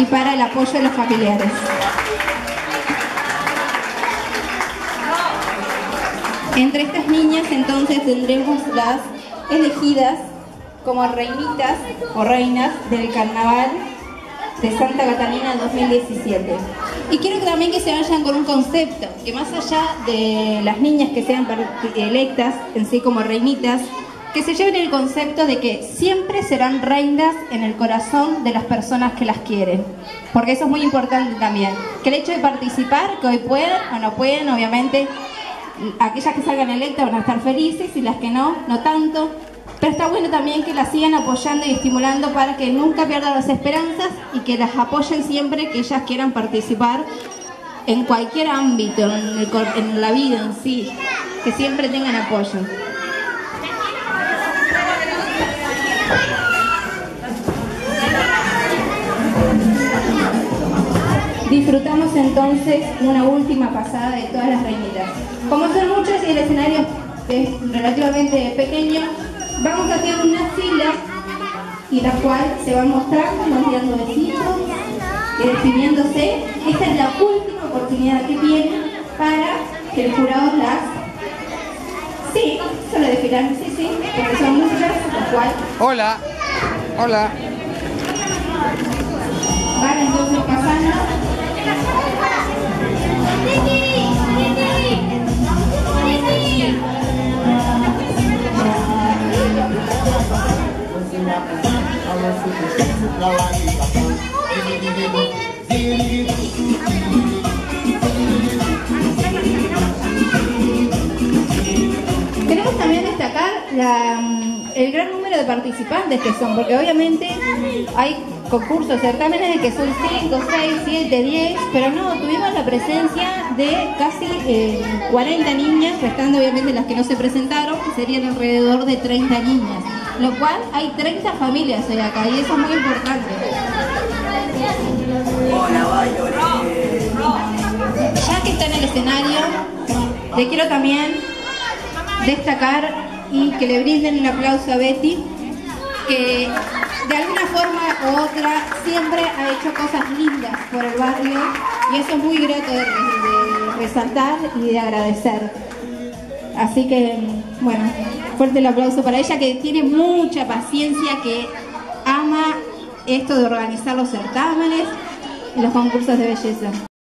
y para el apoyo de los familiares. Entre estas niñas entonces tendremos las elegidas como reinitas o reinas del carnaval de Santa Catalina 2017. Y quiero también que se vayan con un concepto, que más allá de las niñas que sean electas en sí como reinitas, que se lleven el concepto de que siempre serán reinas en el corazón de las personas que las quieren. Porque eso es muy importante también. Que el hecho de participar, que hoy pueden o no pueden, obviamente, aquellas que salgan electas van a estar felices y las que no, no tanto. Pero está bueno también que las sigan apoyando y estimulando para que nunca pierdan las esperanzas y que las apoyen siempre que ellas quieran participar en cualquier ámbito, en, en la vida en sí, que siempre tengan apoyo. Disfrutamos entonces una última pasada de todas las reinitas. Como son muchas y el escenario es relativamente pequeño, vamos a hacer una fila y la cual se va mostrando, van dando besitos, despidiéndose. Esta es la última oportunidad que tienen para que el jurado las... Sí, solo desfilan, sí, sí, porque son muchas, la cual... Hola, hola. Queremos también destacar el gran número de participantes que son, porque obviamente hay concursos, certámenes de que son 5, 6, 7, 10, pero no, tuvimos la presencia de casi 40 niñas, restando obviamente las que no se presentaron, que serían alrededor de 30 niñas lo cual hay 30 familias hoy acá y eso es muy importante. Ya que está en el escenario, le quiero también destacar y que le brinden un aplauso a Betty, que de alguna forma u otra siempre ha hecho cosas lindas por el barrio y eso es muy grato de, de resaltar y de agradecer. Así que, bueno, fuerte el aplauso para ella que tiene mucha paciencia, que ama esto de organizar los certámenes y los concursos de belleza.